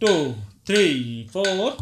two, three, four.